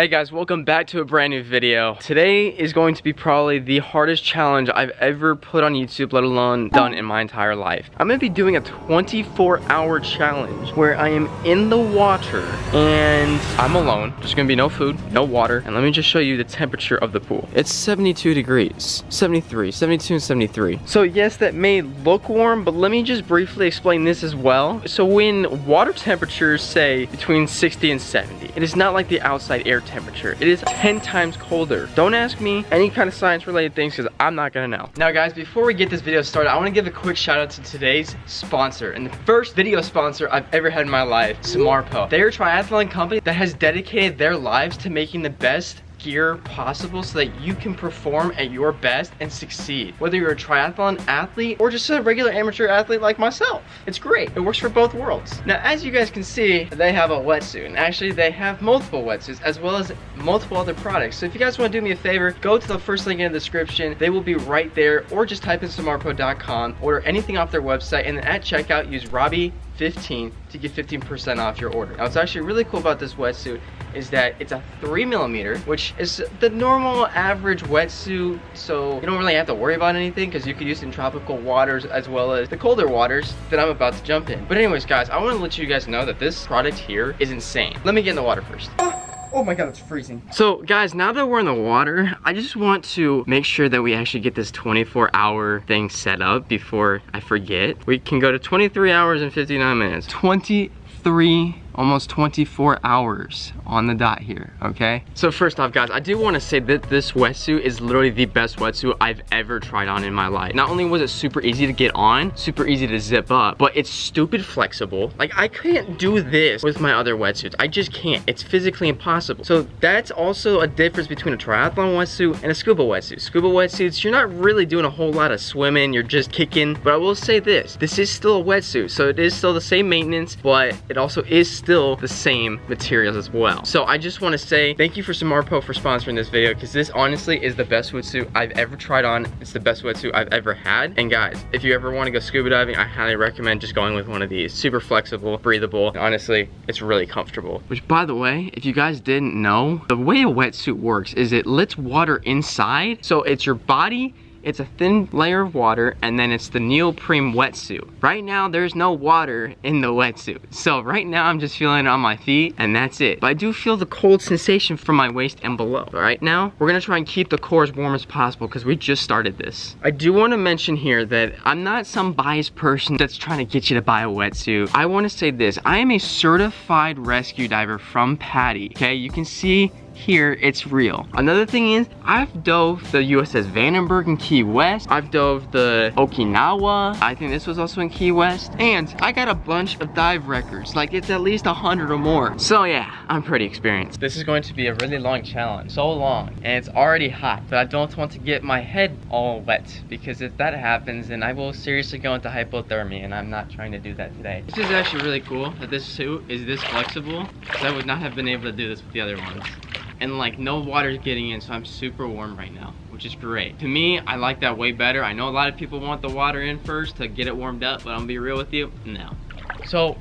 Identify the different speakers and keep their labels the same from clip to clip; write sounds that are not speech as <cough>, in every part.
Speaker 1: Hey guys, welcome back to a brand new video. Today is going to be probably the hardest challenge I've ever put on YouTube, let alone done in my entire life. I'm gonna be doing a 24 hour challenge where I am in the water and I'm alone. There's gonna be no food, no water, and let me just show you the temperature of the pool. It's 72 degrees, 73, 72 and 73. So yes, that may look warm, but let me just briefly explain this as well. So when water temperatures say between 60 and 70, it is not like the outside air temperature. It is 10 times colder. Don't ask me any kind of science related things because I'm not gonna know. Now guys, before we get this video started, I wanna give a quick shout out to today's sponsor and the first video sponsor I've ever had in my life, Sumarpo. They're a triathlon company that has dedicated their lives to making the best gear possible so that you can perform at your best and succeed. Whether you're a triathlon athlete or just a regular amateur athlete like myself. It's great. It works for both worlds. Now, as you guys can see, they have a wetsuit. And actually, they have multiple wetsuits as well as multiple other products. So if you guys want to do me a favor, go to the first link in the description. They will be right there or just type in sumarpo.com, order anything off their website, and then at checkout, use Robbie 15 to get 15% off your order. Now, what's actually really cool about this wetsuit is that it's a three millimeter, which is the normal average wetsuit. So you don't really have to worry about anything because you could use it in tropical waters as well as the colder waters that I'm about to jump in. But anyways, guys, I want to let you guys know that this product here is insane. Let me get in the water first. Oh, Oh my god, it's freezing. So guys, now that we're in the water, I just want to make sure that we actually get this 24 hour thing set up before I forget. We can go to 23 hours and 59 minutes. 23 almost 24 hours on the dot here, okay? So first off, guys, I do wanna say that this wetsuit is literally the best wetsuit I've ever tried on in my life. Not only was it super easy to get on, super easy to zip up, but it's stupid flexible. Like, I can't do this with my other wetsuits. I just can't. It's physically impossible. So that's also a difference between a triathlon wetsuit and a scuba wetsuit. Scuba wetsuits, you're not really doing a whole lot of swimming, you're just kicking. But I will say this, this is still a wetsuit, so it is still the same maintenance, but it also is still the same materials as well. So I just wanna say thank you for Sumarpo for sponsoring this video because this honestly is the best wetsuit I've ever tried on. It's the best wetsuit I've ever had. And guys, if you ever wanna go scuba diving, I highly recommend just going with one of these. Super flexible, breathable. Honestly, it's really comfortable. Which by the way, if you guys didn't know, the way a wetsuit works is it lets water inside. So it's your body it's a thin layer of water and then it's the neoprene wetsuit. Right now there's no water in the wetsuit. So right now I'm just feeling it on my feet and that's it. But I do feel the cold sensation from my waist and below. But right now we're gonna try and keep the core as warm as possible because we just started this. I do wanna mention here that I'm not some biased person that's trying to get you to buy a wetsuit. I wanna say this, I am a certified rescue diver from PADI, okay? You can see here it's real. Another thing is, I've dove the USS Vandenberg in Key West. I've dove the Okinawa. I think this was also in Key West. And I got a bunch of dive records. Like it's at least a hundred or more. So yeah, I'm pretty experienced. This is going to be a really long challenge. So long. And it's already hot. But I don't want to get my head all wet. Because if that happens, then I will seriously go into hypothermia. And I'm not trying to do that today. This is actually really cool that this suit is this flexible. Because I would not have been able to do this with the other ones and like no water's getting in so I'm super warm right now which is great. To me I like that way better. I know a lot of people want the water in first to get it warmed up but I'm gonna be real with you no. So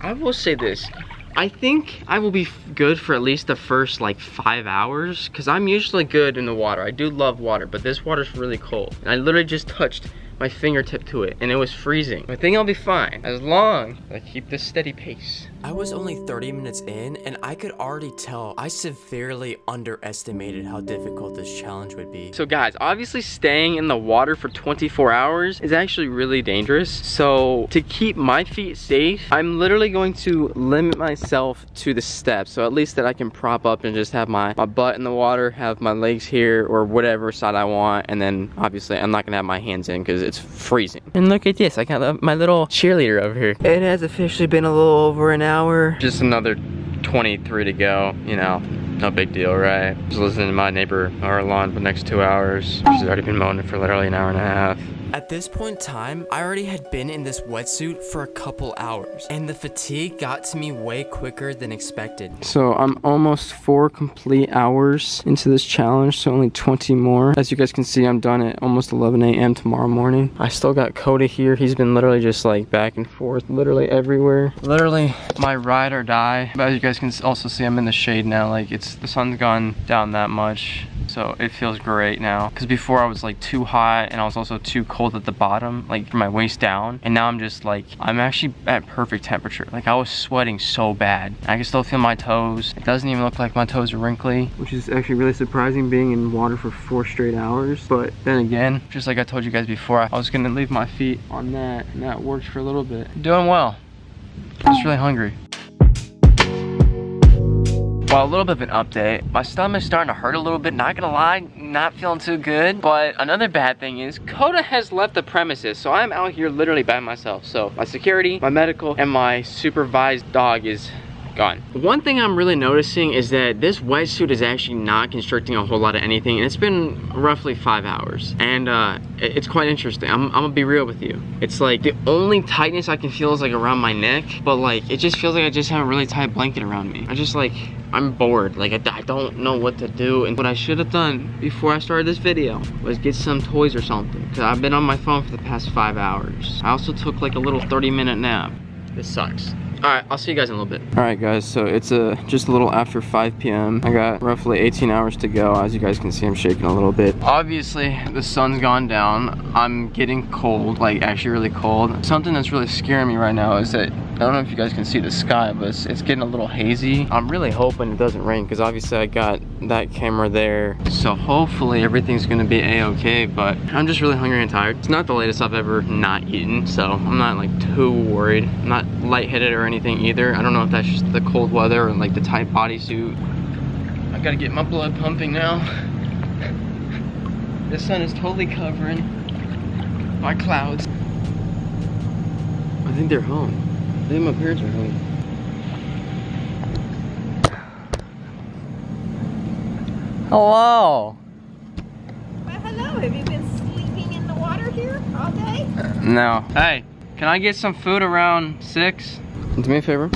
Speaker 1: I will say this. I think I will be good for at least the first like five hours because I'm usually good in the water. I do love water but this water's really cold. And I literally just touched my fingertip to it and it was freezing. I think I'll be fine as long as I keep this steady pace.
Speaker 2: I was only 30 minutes in and I could already tell I severely underestimated how difficult this challenge would be.
Speaker 1: So guys, obviously staying in the water for 24 hours is actually really dangerous. So to keep my feet safe, I'm literally going to limit myself to the steps. So at least that I can prop up and just have my, my butt in the water, have my legs here or whatever side I want. And then obviously I'm not gonna have my hands in because it's freezing. And look at this, I got my little cheerleader over here. It has officially been a little over an hour. Just another 23 to go, you know, no big deal, right? Just listening to my neighbor mow her lawn for the next two hours. She's already been mowing it for literally an hour and a half.
Speaker 2: At this point in time, I already had been in this wetsuit for a couple hours, and the fatigue got to me way quicker than expected.
Speaker 1: So I'm almost four complete hours into this challenge, so only 20 more. As you guys can see, I'm done at almost 11 a.m. tomorrow morning. I still got Cody here. He's been literally just like back and forth, literally everywhere. Literally my ride or die. But as you guys can also see, I'm in the shade now. Like it's, the sun's gone down that much. So it feels great now. Cause before I was like too hot and I was also too cold at the bottom, like from my waist down. And now I'm just like, I'm actually at perfect temperature. Like I was sweating so bad. I can still feel my toes. It doesn't even look like my toes are wrinkly, which is actually really surprising being in water for four straight hours. But then again, just like I told you guys before, I was gonna leave my feet on that and that worked for a little bit. Doing well. I'm just really hungry. Well, a little bit of an update. My stomach's starting to hurt a little bit, not gonna lie, not feeling too good. But another bad thing is, Coda has left the premises, so I'm out here literally by myself. So my security, my medical, and my supervised dog is gone. One thing I'm really noticing is that this wetsuit is actually not constricting a whole lot of anything and it's been roughly five hours and uh, it's quite interesting. I'm, I'm, gonna be real with you. It's like the only tightness I can feel is like around my neck but like it just feels like I just have a really tight blanket around me. I just like I'm bored. Like, I, I, don't know what to do. And what I should have done before I started this video was get some toys or something. Because I've been on my phone for the past five hours. I also took like a little 30 minute nap. This sucks. All right, I'll see you guys in a little bit. All right, guys, so it's a, just a little after 5 p.m. I got roughly 18 hours to go. As you guys can see, I'm shaking a little bit. Obviously, the sun's gone down. I'm getting cold, like actually really cold. Something that's really scaring me right now is that I don't know if you guys can see the sky, but it's, it's getting a little hazy. I'm really hoping it doesn't rain because obviously I got that camera there. So hopefully everything's gonna be a-okay, but I'm just really hungry and tired. It's not the latest I've ever not eaten, so I'm not like too worried. I'm not lightheaded or anything either. I don't know if that's just the cold weather or like the tight bodysuit. I gotta get my blood pumping now. the sun is totally covering my clouds. I think they're home. I think my parents are home. Hello.
Speaker 3: Well, hello. Have you been sleeping in the water here all day?
Speaker 1: No. Hey, can I get some food around six? Do me a favor.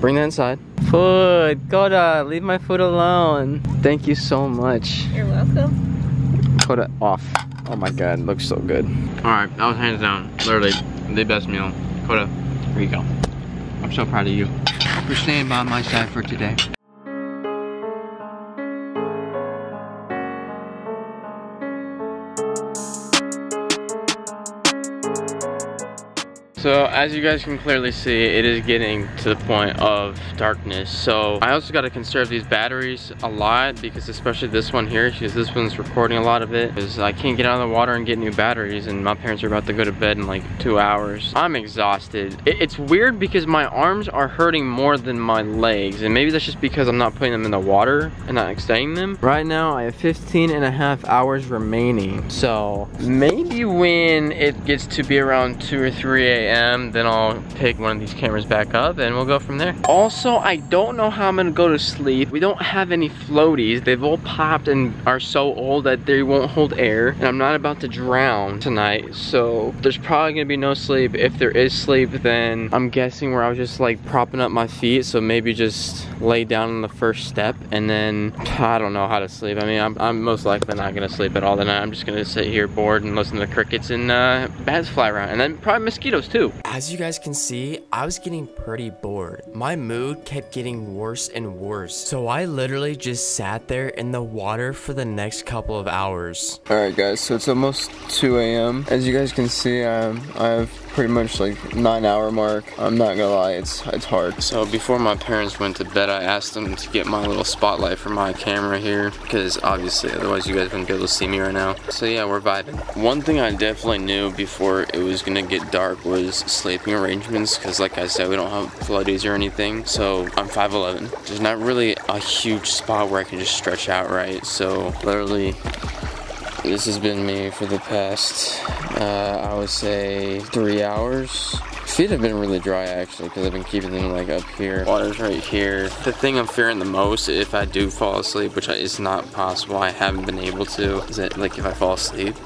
Speaker 1: Bring that inside. Food. Coda, leave my food alone. Thank you so much.
Speaker 3: You're welcome.
Speaker 1: Coda off. Oh my god, looks so good. All right, that was hands down, literally the best meal. Coda, here you go. I'm so proud of you for staying by my side for today. So as you guys can clearly see, it is getting to the point of darkness. So I also got to conserve these batteries a lot because especially this one here, because this one's recording a lot of it, because I can't get out of the water and get new batteries and my parents are about to go to bed in like two hours. I'm exhausted. It, it's weird because my arms are hurting more than my legs and maybe that's just because I'm not putting them in the water and not extending them. Right now I have 15 and a half hours remaining. So maybe when it gets to be around 2 or 3 a.m a.m. Then I'll pick one of these cameras back up and we'll go from there. Also, I don't know how I'm gonna go to sleep. We don't have any floaties. They've all popped and are so old that they won't hold air. And I'm not about to drown tonight. So there's probably gonna be no sleep. If there is sleep, then I'm guessing where I was just like propping up my feet. So maybe just lay down on the first step and then I don't know how to sleep. I mean, I'm, I'm most likely not gonna sleep at all tonight. I'm just gonna sit here bored and listen to crickets and uh, bats fly around. And then probably mosquitoes too too.
Speaker 2: As you guys can see, I was getting pretty bored. My mood kept getting worse and worse. So I literally just sat there in the water for the next couple of hours.
Speaker 1: Alright guys, so it's almost 2 a.m. As you guys can see, um, I have pretty much like nine hour mark. I'm not gonna lie, it's it's hard. So before my parents went to bed, I asked them to get my little spotlight for my camera here because obviously otherwise you guys wouldn't be able to see me right now. So yeah, we're vibing. One thing I definitely knew before it was gonna get dark was sleeping arrangements because like I said, we don't have floaties or anything. So I'm 5'11". There's not really a huge spot where I can just stretch out right. So literally this has been me for the past, uh, I would say, three hours. Feet have been really dry actually because I've been keeping them like up here. Water's right here. The thing I'm fearing the most if I do fall asleep, which is not possible, I haven't been able to, is that like if I fall asleep,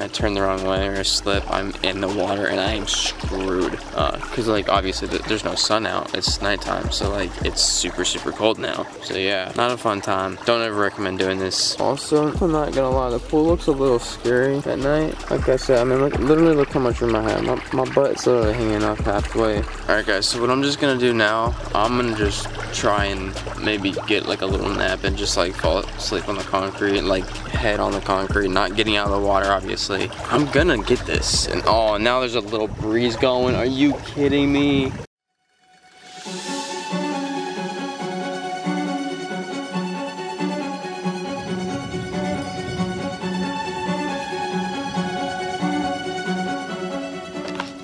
Speaker 1: I turn the wrong way or I slip, I'm in the water and I am screwed. Uh, Cause like obviously th there's no sun out, it's nighttime, so like it's super, super cold now. So yeah, not a fun time. Don't ever recommend doing this. Also, I'm not gonna lie, the pool looks a little scary at night. Like I said, I mean, look, literally look how much room I have. My, my butt's literally hanging off halfway. All right guys, so what I'm just gonna do now, I'm gonna just try and maybe get like a little nap and just like fall asleep on the concrete, like head on the concrete, not getting out of the water, obviously. I'm gonna get this. And oh, now there's a little breeze going. Are you kidding me?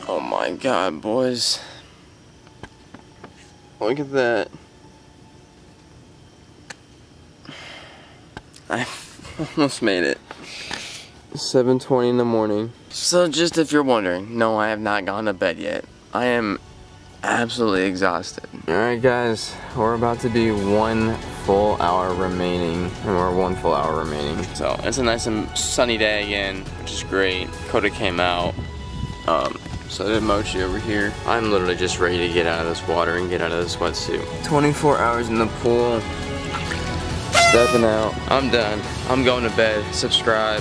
Speaker 1: Oh my god, boys. Look at that. I <laughs> almost made it. 7.20 in the morning. So just if you're wondering, no, I have not gone to bed yet. I am absolutely exhausted. Alright guys, we're about to be one full hour remaining, and we're one full hour remaining. So it's a nice and sunny day again, which is great. Coda came out. Um, so did Mochi over here. I'm literally just ready to get out of this water and get out of this wetsuit. 24 hours in the pool. Stepping out. I'm done. I'm going to bed. Subscribe.